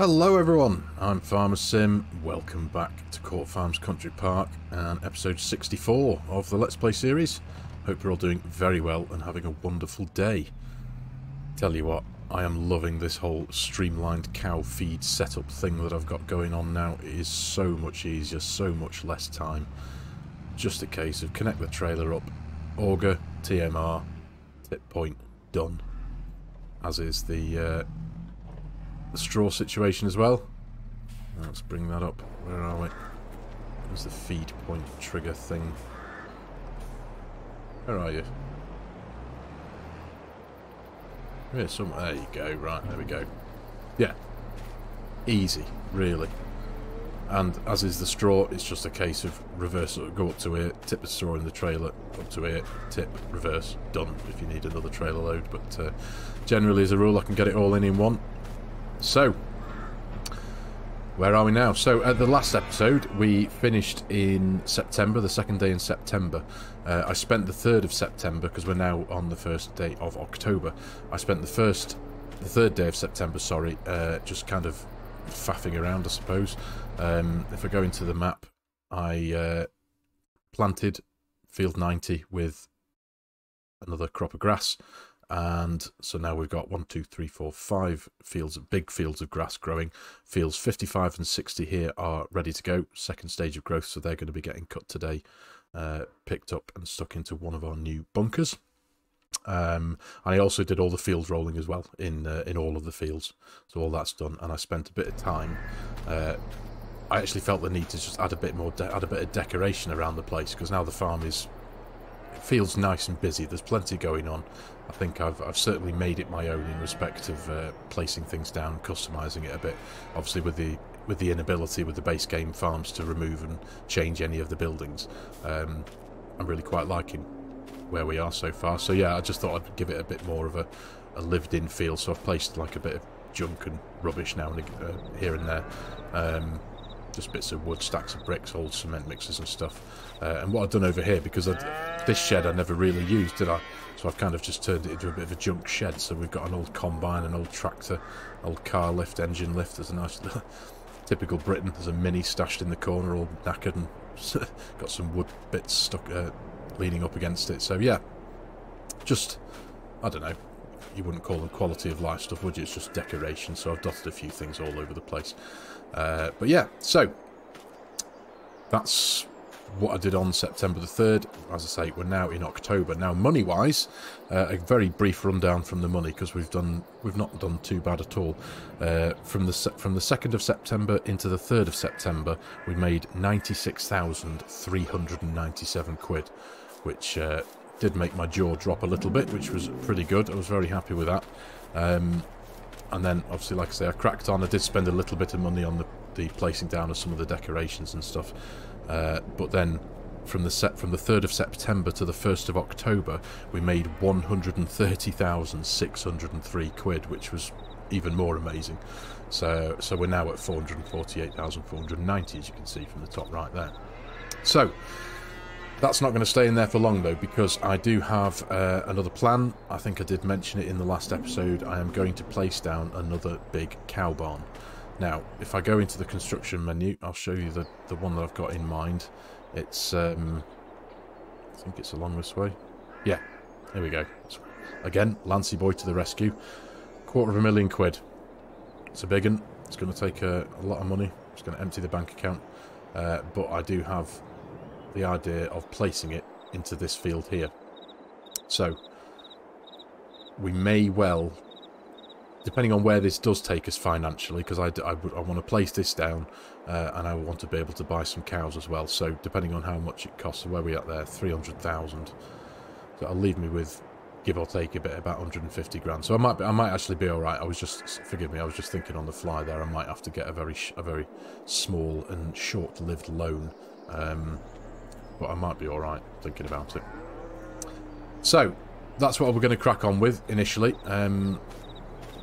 Hello everyone, I'm Farmer Sim. Welcome back to Court Farms Country Park and episode 64 of the Let's Play series. Hope you're all doing very well and having a wonderful day. Tell you what, I am loving this whole streamlined cow feed setup thing that I've got going on now. It is so much easier, so much less time. Just a case of connect the trailer up, auger, TMR, tip point, done. As is the uh, the straw situation as well. Let's bring that up. Where are we? Where's the feed point trigger thing? Where are you? Here's some. There you go. Right, there we go. Yeah. Easy, really. And as is the straw, it's just a case of reverse. Go up to here, tip the straw in the trailer, up to here, tip, reverse, done. If you need another trailer load, but uh, generally, as a rule, I can get it all in in one. So, where are we now? So, at the last episode, we finished in September, the second day in September. Uh, I spent the 3rd of September, because we're now on the first day of October. I spent the first, the third day of September, sorry, uh, just kind of faffing around, I suppose. Um, if I go into the map, I uh, planted field 90 with another crop of grass and so now we've got one, two, three, four, five fields, of big fields of grass growing. Fields 55 and 60 here are ready to go, second stage of growth, so they're going to be getting cut today, uh, picked up and stuck into one of our new bunkers. Um, and I also did all the field rolling as well in uh, in all of the fields, so all that's done. And I spent a bit of time. Uh, I actually felt the need to just add a bit more, add a bit of decoration around the place because now the farm is feels nice and busy. There's plenty going on. I think I've, I've certainly made it my own in respect of uh, placing things down, customising it a bit. Obviously, with the with the inability with the base game farms to remove and change any of the buildings, um, I'm really quite liking where we are so far. So yeah, I just thought I'd give it a bit more of a, a lived-in feel. So I've placed like a bit of junk and rubbish now and uh, here and there. Um, just bits of wood, stacks of bricks, old cement mixers and stuff. Uh, and what I've done over here, because I'd, this shed I never really used, did I? So I've kind of just turned it into a bit of a junk shed. So we've got an old combine, an old tractor, old car lift, engine lift. There's a nice typical Britain. There's a mini stashed in the corner, all knackered, and got some wood bits stuck uh, leaning up against it. So yeah, just I don't know. You wouldn't call them quality of life stuff, would you? It's just decoration. So I've dotted a few things all over the place. Uh, but yeah, so that's what I did on September the 3rd. As I say, we're now in October. Now, money-wise, uh, a very brief rundown from the money because we've done we've not done too bad at all. Uh, from the from the 2nd of September into the 3rd of September, we made 96,397 quid, which uh, did make my jaw drop a little bit, which was pretty good. I was very happy with that. Um, and then, obviously, like I say, I cracked on. I did spend a little bit of money on the, the placing down of some of the decorations and stuff. Uh, but then from the set from the 3rd of September to the 1st of October, we made 130,603 quid, which was even more amazing. So, so we're now at 448,490, as you can see from the top right there. So, that's not going to stay in there for long though, because I do have uh, another plan. I think I did mention it in the last episode. I am going to place down another big cow barn. Now, if I go into the construction menu, I'll show you the, the one that I've got in mind. It's, um, I think it's along this way. Yeah, here we go. Again, Lancy Boy to the rescue. Quarter of a million quid. It's a big one. It's going to take a, a lot of money. It's going to empty the bank account. Uh, but I do have the idea of placing it into this field here. So, we may well depending on where this does take us financially, because I, I, I, want to place this down uh, and I want to be able to buy some cows as well. So depending on how much it costs, where we at there, 300,000. So that'll leave me with, give or take a bit, about 150 grand. So I might be, I might actually be all right. I was just, forgive me, I was just thinking on the fly there. I might have to get a very, a very small and short-lived loan. Um, but I might be all right thinking about it. So that's what we're going to crack on with initially. Um,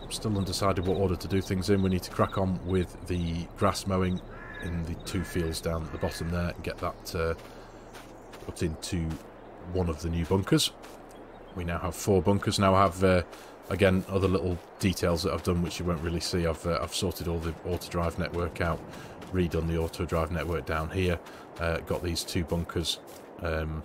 still undecided what order to do things in. We need to crack on with the grass mowing in the two fields down at the bottom there and get that uh, put into one of the new bunkers. We now have four bunkers. Now I have uh, again, other little details that I've done which you won't really see. I've, uh, I've sorted all the auto drive network out, redone the auto drive network down here, uh, got these two bunkers um,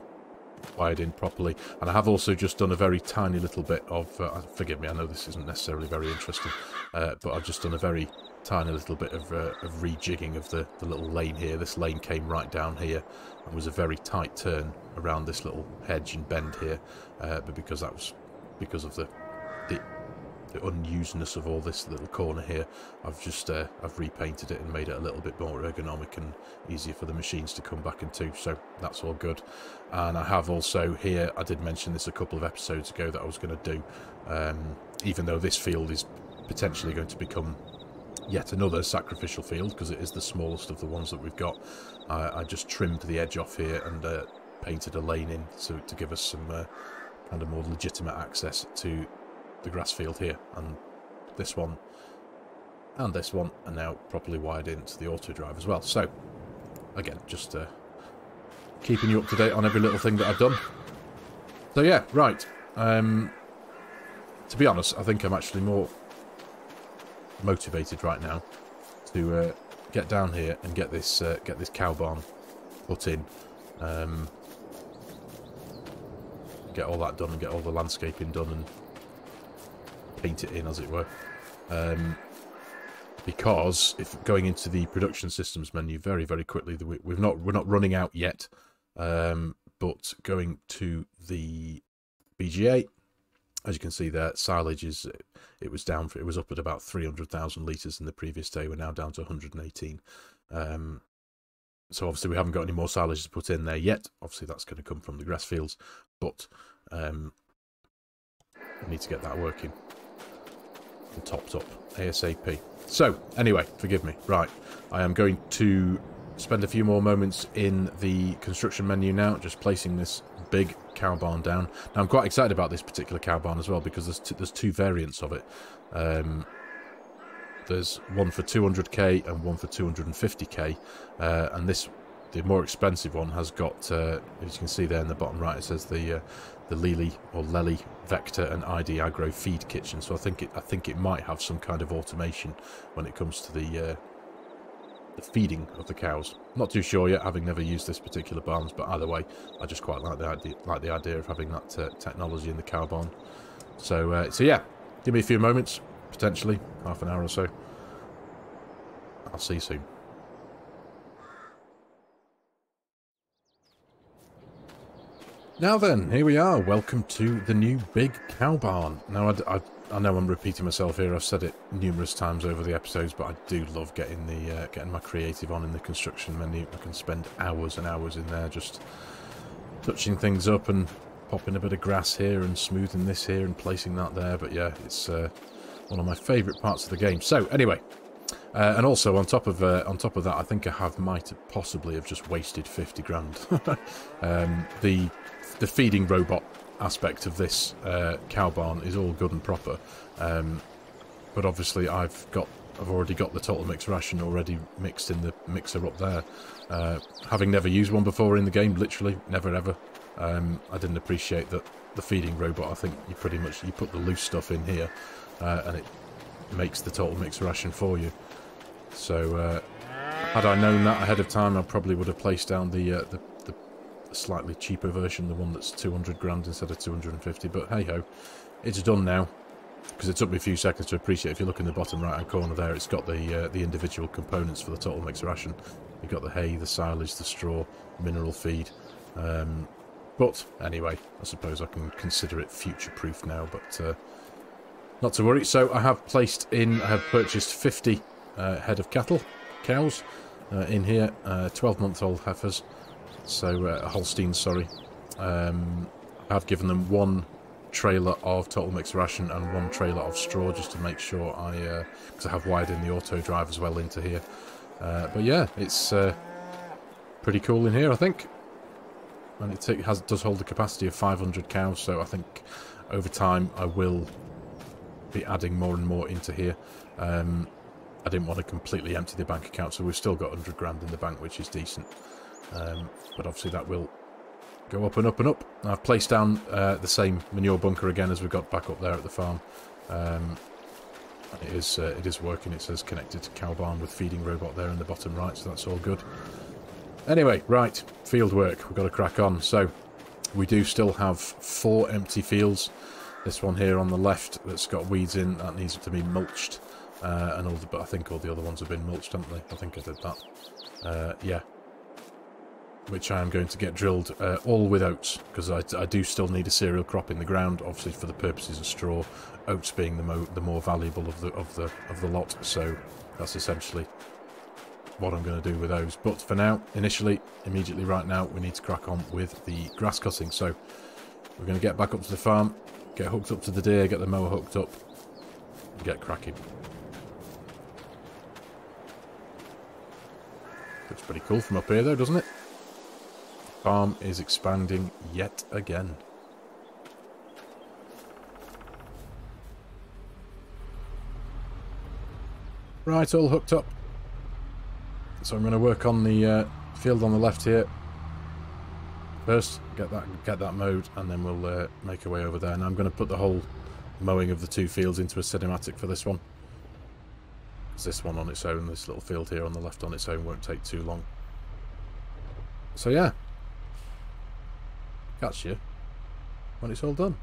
wired in properly. And I have also just done a very tiny little bit of, uh, forgive me, I know this isn't necessarily very interesting, uh, but I've just done a very tiny little bit of, uh, of rejigging of the, the little lane here. This lane came right down here and was a very tight turn around this little hedge and bend here, uh, but because that was because of the, the the unusedness of all this little corner here, I've just uh, I've repainted it and made it a little bit more ergonomic and easier for the machines to come back into. So that's all good. And I have also here, I did mention this a couple of episodes ago that I was going to do, um, even though this field is potentially going to become yet another sacrificial field because it is the smallest of the ones that we've got. I just trimmed the edge off here and uh, painted a lane in to give us some uh, kind of more legitimate access to the grass field here and this one and this one are now properly wired into the auto drive as well. So, again, just uh, keeping you up to date on every little thing that I've done. So yeah, right. Um, to be honest, I think I'm actually more motivated right now to uh, get down here and get this uh, get this cow barn put in. Um, get all that done and get all the landscaping done and paint it in, as it were. Um, because if going into the production systems menu very, very quickly, we've not we're not running out yet. Um, but going to the BGA, as you can see there, silage is it was down for, it was up at about 300,000 litres in the previous day. We're now down to 118. Um, so obviously we haven't got any more silage to put in there yet. Obviously that's going to come from the grass fields, but um, we need to get that working and topped up ASAP. So, anyway, forgive me. Right, I am going to spend a few more moments in the construction menu now, just placing this big cow barn down. Now, I'm quite excited about this particular cow barn as well, because there's, there's two variants of it. Um, there's one for 200k and one for 250k, uh, and this the more expensive one has got, uh, as you can see there in the bottom right, it says the uh, the Lely or Lely Vector and ID Agro feed kitchen. So I think it I think it might have some kind of automation when it comes to the uh, the feeding of the cows. Not too sure yet, having never used this particular barns, but either way, I just quite like the idea like the idea of having that uh, technology in the cow barn. So uh, so yeah, give me a few moments, potentially half an hour or so. I'll see you soon. Now then, here we are. Welcome to the new big cow barn. Now, I, I, I, know I'm repeating myself here. I've said it numerous times over the episodes, but I do love getting the uh, getting my creative on in the construction menu. I can spend hours and hours in there just touching things up and popping a bit of grass here and smoothing this here and placing that there. But yeah, it's uh, one of my favourite parts of the game. So anyway, uh, and also on top of uh, on top of that, I think I have might possibly have just wasted fifty grand. um, the the feeding robot aspect of this uh, cow barn is all good and proper, um, but obviously I've got I've already got the total mix ration already mixed in the mixer up there. Uh, having never used one before in the game, literally never ever, um, I didn't appreciate that the feeding robot. I think you pretty much you put the loose stuff in here, uh, and it makes the total mix ration for you. So uh, had I known that ahead of time, I probably would have placed down the, uh, slightly cheaper version, the one that's 200 grand instead of 250. But hey ho, it's done now. Because it took me a few seconds to appreciate. If you look in the bottom right hand corner there, it's got the uh, the individual components for the total mix ration. You've got the hay, the silage, the straw, mineral feed. Um, but anyway, I suppose I can consider it future proof now. But uh, not to worry. So I have placed in, I have purchased 50 uh, head of cattle, cows, uh, in here, 12 uh, heifers. So, uh, Holstein, sorry. Um, I've given them one trailer of Total Mix Ration and one trailer of straw just to make sure I, because uh, I have wired in the auto drive as well into here. Uh, but yeah, it's uh, pretty cool in here, I think. And it has, does hold the capacity of 500 cows, so I think over time I will be adding more and more into here. Um, I didn't want to completely empty the bank account, so we've still got 100 grand in the bank, which is decent. Um, but obviously that will go up and up and up. I've placed down uh, the same manure bunker again as we got back up there at the farm. Um, it is uh, it is working. It says connected to cow barn with feeding robot there in the bottom right, so that's all good. Anyway, right, field work. We've got to crack on. So we do still have four empty fields. This one here on the left that's got weeds in, that needs to be mulched. Uh, and all the, but I think all the other ones have been mulched, haven't they? I think I did that. Uh, yeah. Which I am going to get drilled uh, all with oats, because I, I, do still need a cereal crop in the ground, obviously for the purposes of straw. Oats being the, mo the more valuable of the of the of the lot, so that's essentially what I'm going to do with those. But for now, initially, immediately right now, we need to crack on with the grass cutting. So we're going to get back up to the farm, get hooked up to the Deere, get the mower hooked up, and get cracking. Looks pretty cool from up here though, doesn't it? Farm is expanding yet again. Right, all hooked up. So I'm going to work on the uh, field on the left here. First, get that get that mowed, and then we'll uh, make our way over there. And I'm going to put the whole mowing of the two fields into a cinematic for this one. This one on its own, this little field here on the left on its own won't take too long. So yeah, you when it's all done.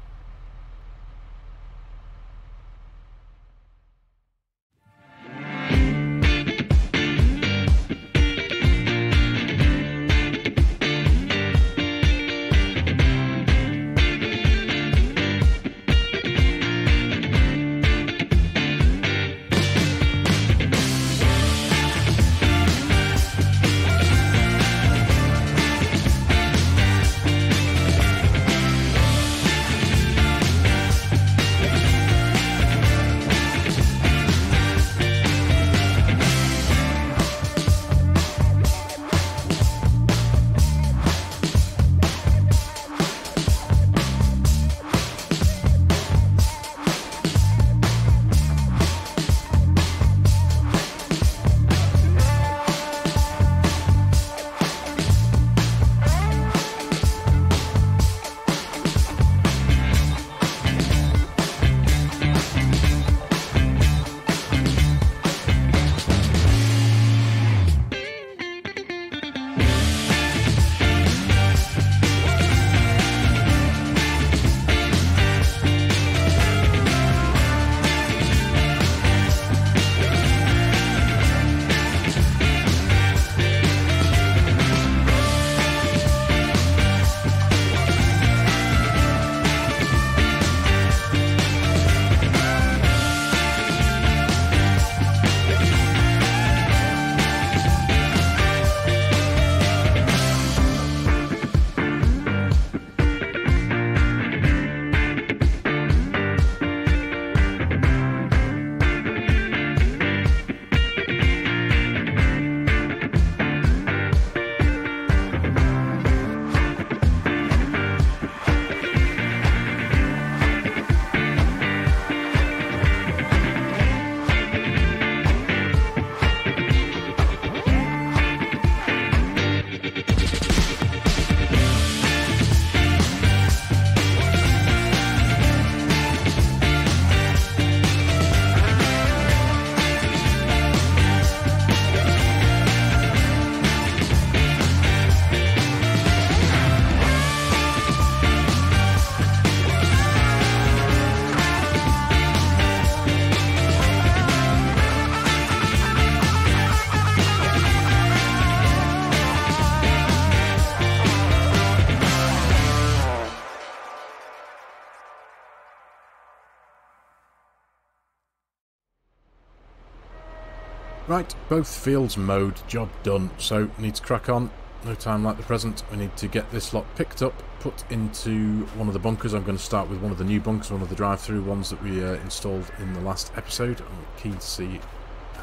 Right, both fields mowed, job done, so need to crack on. No time like the present. We need to get this lot picked up, put into one of the bunkers. I'm going to start with one of the new bunkers, one of the drive-through ones that we uh, installed in the last episode. I'm keen to see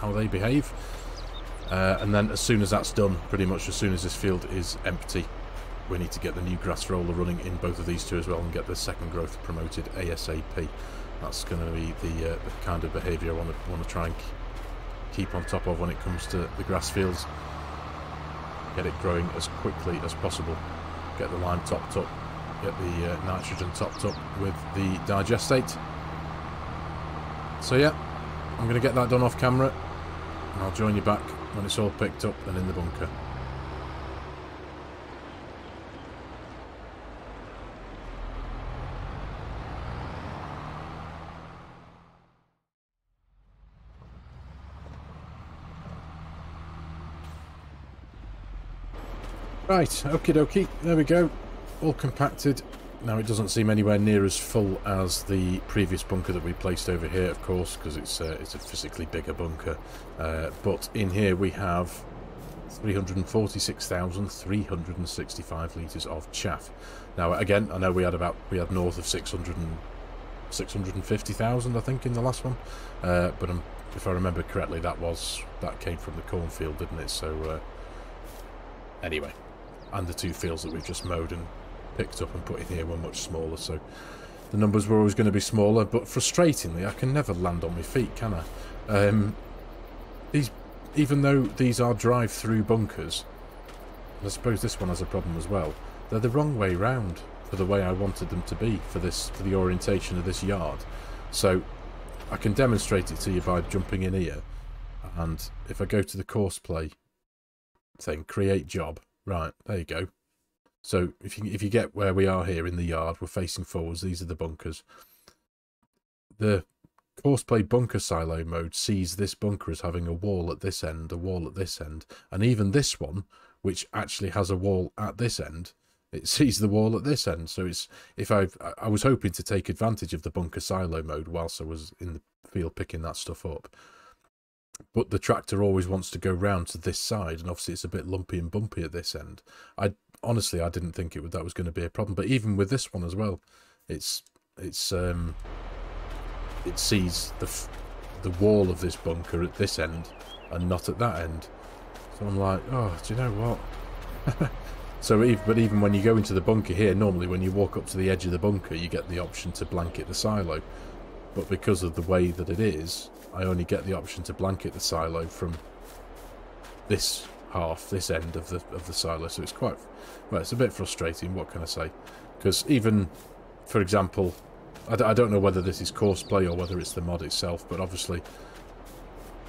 how they behave. Uh, and then as soon as that's done, pretty much as soon as this field is empty, we need to get the new grass roller running in both of these two as well and get the second growth promoted ASAP. That's going to be the, uh, the kind of behaviour I want to, want to try and keep on top of when it comes to the grass fields. Get it growing as quickly as possible. Get the lime topped up. Get the uh, nitrogen topped up with the digestate. So yeah, I'm going to get that done off camera, and I'll join you back when it's all picked up and in the bunker. Right, okie dokie, there we go. All compacted. Now it doesn't seem anywhere near as full as the previous bunker that we placed over here, of course, because it's, uh, it's a physically bigger bunker. Uh, but in here we have 346,365 litres of chaff. Now again, I know we had about, we had north of 600 and 650,000 I think in the last one. Uh, but um, if I remember correctly, that was, that came from the cornfield, didn't it? So, uh, anyway, and the two fields that we've just mowed and picked up and put in here were much smaller, so the numbers were always going to be smaller, but frustratingly, I can never land on my feet, can I? Um, these, even though these are drive-through bunkers, I suppose this one has a problem as well, they're the wrong way round for the way I wanted them to be for this, for the orientation of this yard. So, I can demonstrate it to you by jumping in here, and if I go to the course play thing, create job, Right, there you go. So if you if you get where we are here in the yard, we're facing forwards. These are the bunkers. The course-play bunker silo mode sees this bunker as having a wall at this end, a wall at this end, and even this one, which actually has a wall at this end, it sees the wall at this end. So it's if I I was hoping to take advantage of the bunker silo mode whilst I was in the field picking that stuff up but the tractor always wants to go round to this side and obviously it's a bit lumpy and bumpy at this end. I honestly i didn't think it would that was going to be a problem but even with this one as well it's it's um it sees the the wall of this bunker at this end and not at that end. So i'm like oh do you know what? So even, but even when you go into the bunker here normally when you walk up to the edge of the bunker you get the option to blanket the silo but because of the way that it is I only get the option to blanket the silo from this half, this end of the of the silo. So it's quite, well, it's a bit frustrating. What can I say? Because even, for example, I d I don't know whether this is course play or whether it's the mod itself, but obviously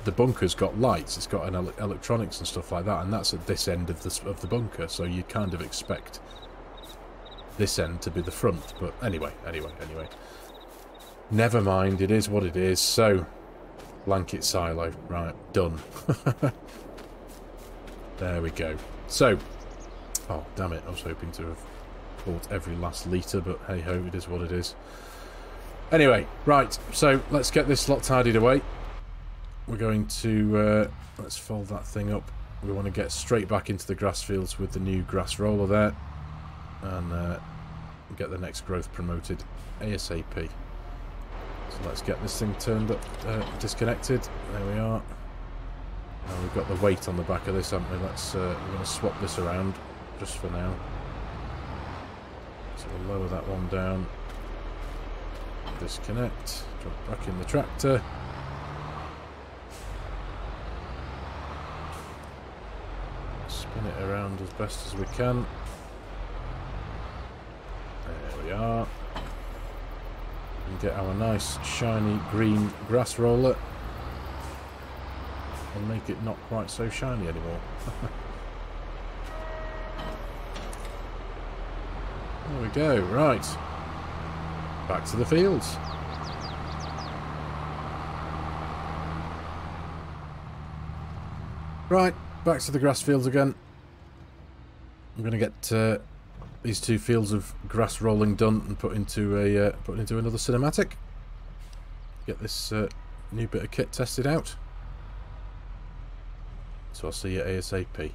the bunker's got lights. It's got an ele electronics and stuff like that, and that's at this end of the of the bunker. So you kind of expect this end to be the front. But anyway, anyway, anyway. Never mind, it is what it is. So, Blanket silo. Right, done. there we go. So, oh, damn it. I was hoping to have bought every last litre, but hey-ho, it is what it is. Anyway, right, so let's get this lot tidied away. We're going to, uh, let's fold that thing up. We want to get straight back into the grass fields with the new grass roller there. And uh, get the next growth promoted ASAP. So let's get this thing turned up, uh, disconnected. There we are. Now we've got the weight on the back of this, haven't we? Let's, uh, we're going to swap this around just for now. So we'll lower that one down. Disconnect. Drop back in the tractor. Spin it around as best as we can. There we are and get our nice shiny green grass roller and make it not quite so shiny anymore. there we go, right. Back to the fields. Right, back to the grass fields again. I'm going to get uh, these two fields of grass rolling done and put into a uh, put into another cinematic. Get this uh, new bit of kit tested out. So I'll see you ASAP.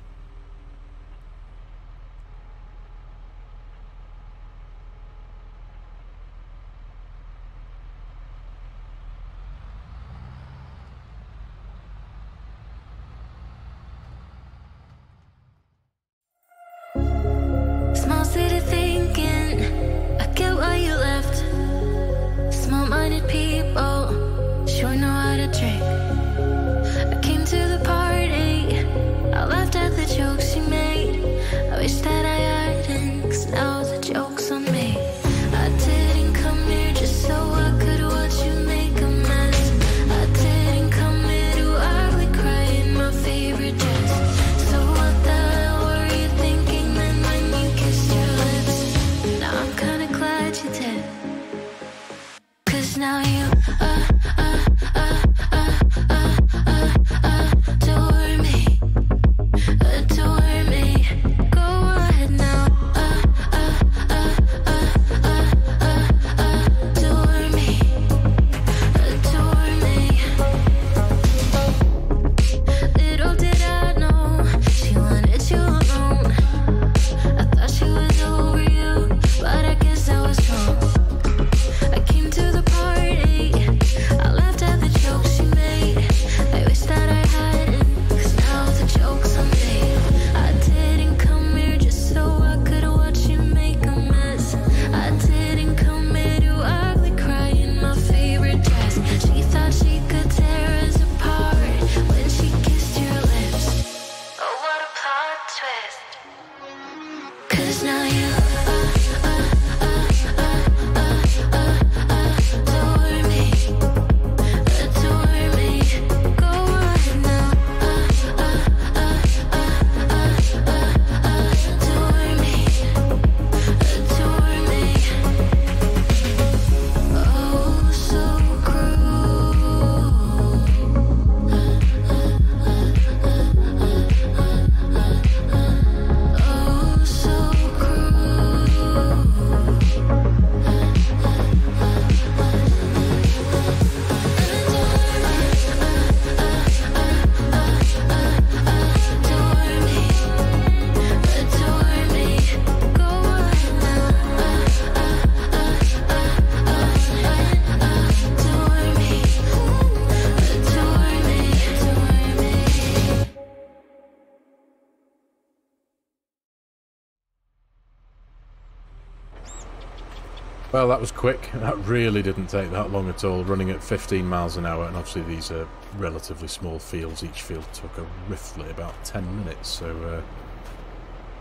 Well, that was quick. That really didn't take that long at all, running at 15 miles an hour, and obviously these are relatively small fields. Each field took a roughly about 10 minutes, so uh,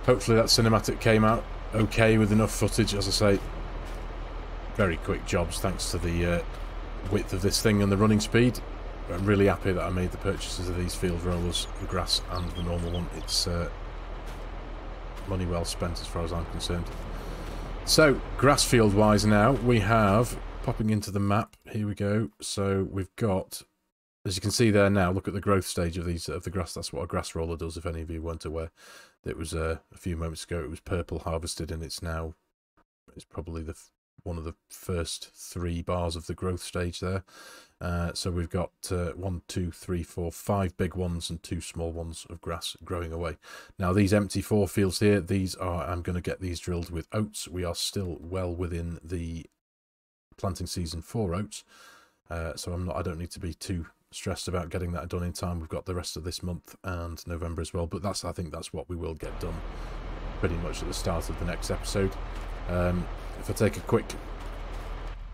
hopefully that cinematic came out okay with enough footage. As I say, very quick jobs thanks to the uh, width of this thing and the running speed. I'm really happy that I made the purchases of these field rollers, the grass and the normal one. It's uh, money well spent as far as I'm concerned. So, grass field wise now, we have, popping into the map, here we go. So we've got, as you can see there now, look at the growth stage of these of the grass. That's what a grass roller does, if any of you weren't aware. It was uh, a few moments ago, it was purple harvested and it's now, it's probably the one of the first three bars of the growth stage there. Uh, so we've got uh, one, two, three, four, five big ones and two small ones of grass growing away. Now these empty four fields here, these are, I'm going to get these drilled with oats. We are still well within the planting season for oats. Uh, so I'm not, I don't need to be too stressed about getting that done in time. We've got the rest of this month and November as well. But that's, I think that's what we will get done pretty much at the start of the next episode. Um, if I take a quick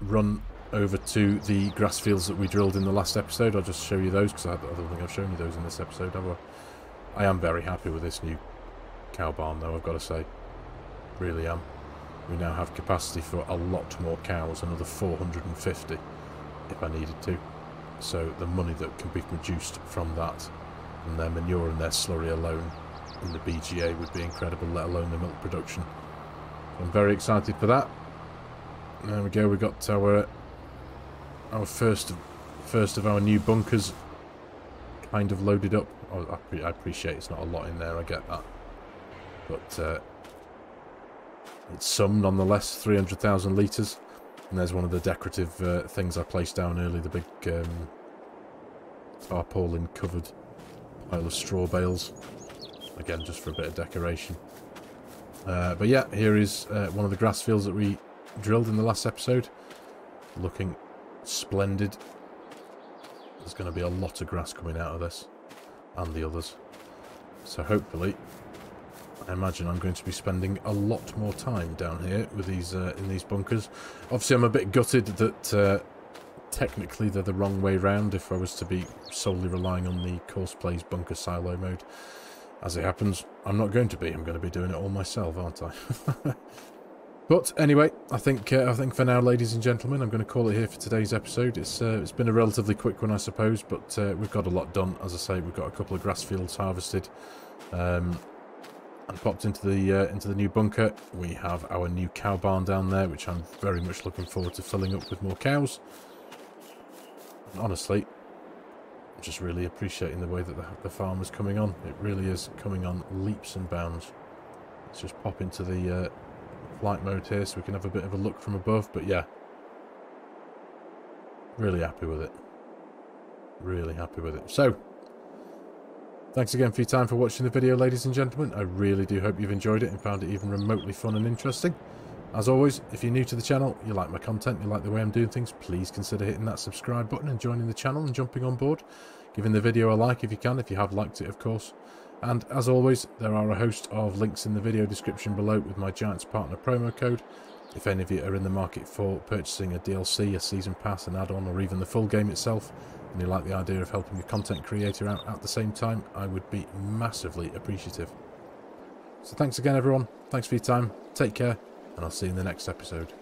run over to the grass fields that we drilled in the last episode. I'll just show you those because I, don't think I've shown you those in this episode, I? I am very happy with this new cow barn though, I've got to say. Really am. We now have capacity for a lot more cows, another 450 if I needed to. So the money that can be produced from that and their manure and their slurry alone in the BGA would be incredible, let alone the milk production. I'm very excited for that. There we go, we got our our first first of our new bunkers kind of loaded up. Oh, I, I, appreciate it's not a lot in there, I get that. But uh, it's some nonetheless, 300,000 litres. And there's one of the decorative uh, things I placed down early, the big um, tarpaulin covered pile of straw bales. Again, just for a bit of decoration. Uh, but yeah, here is uh, one of the grass fields that we drilled in the last episode. Looking splendid. There's going to be a lot of grass coming out of this and the others. So hopefully, I imagine I'm going to be spending a lot more time down here with these uh, in these bunkers. Obviously, I'm a bit gutted that uh, technically they're the wrong way round if I was to be solely relying on the Course Plays bunker silo mode. As it happens, I'm not going to be. I'm going to be doing it all myself, aren't I? But anyway, I think uh, I think for now, ladies and gentlemen, I'm going to call it here for today's episode. It's uh, it's been a relatively quick one, I suppose, but uh, we've got a lot done. As I say, we've got a couple of grass fields harvested, um, and popped into the uh, into the new bunker. We have our new cow barn down there, which I'm very much looking forward to filling up with more cows. And honestly, I'm just really appreciating the way that the, the farm is coming on. It really is coming on leaps and bounds. Let's just pop into the uh, flight mode here so we can have a bit of a look from above. But yeah, really happy with it. Really happy with it. So, thanks again for your time for watching the video, ladies and gentlemen. I really do hope you've enjoyed it and found it even remotely fun and interesting. As always, if you're new to the channel, you like my content, you like the way I'm doing things, please consider hitting that subscribe button and joining the channel and jumping on board. Giving the video a like if you can, if you have liked it, of course. And as always, there are a host of links in the video description below with my Giants Partner promo code. If any of you are in the market for purchasing a DLC, a season pass, an add-on, or even the full game itself, and you like the idea of helping a content creator out at the same time, I would be massively appreciative. So thanks again, everyone. Thanks for your time. Take care, and I'll see you in the next episode.